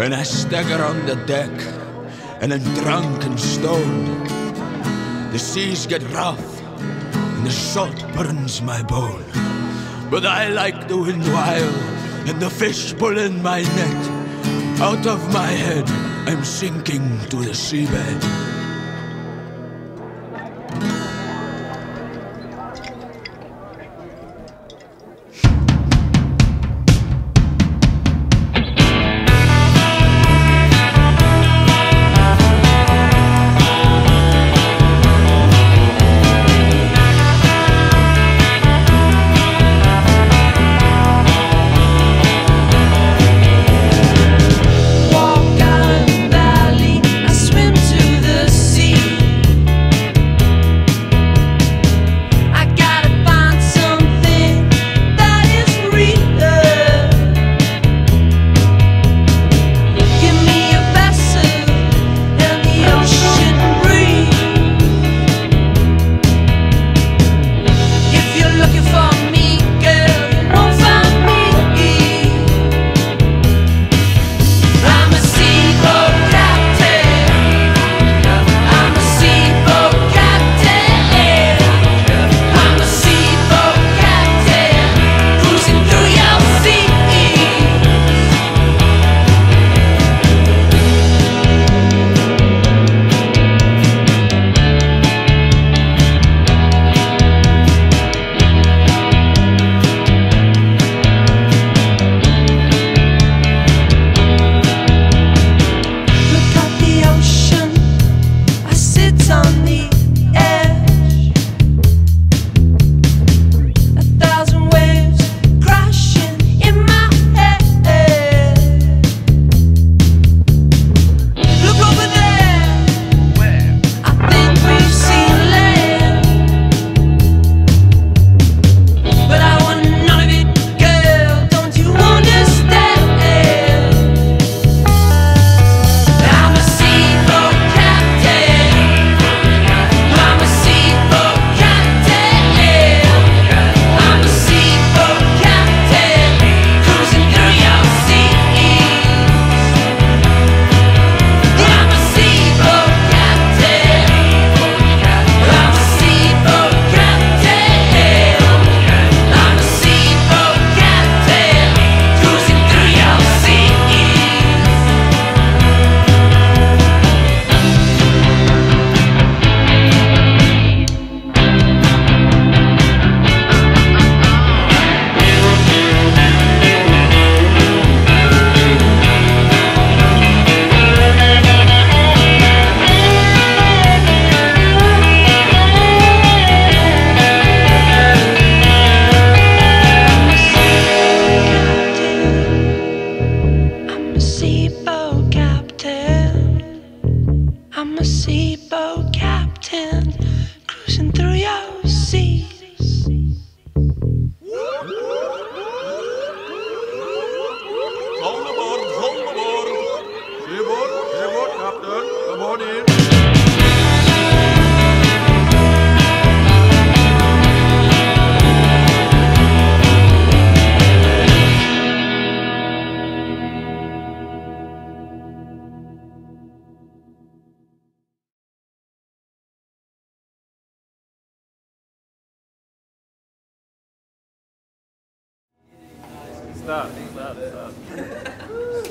And I stagger on the deck, and I'm drunk and stoned. The seas get rough, and the salt burns my bone. But I like the wind wild, and the fish pull in my net. Out of my head, I'm sinking to the seabed. Stop, stop, stop.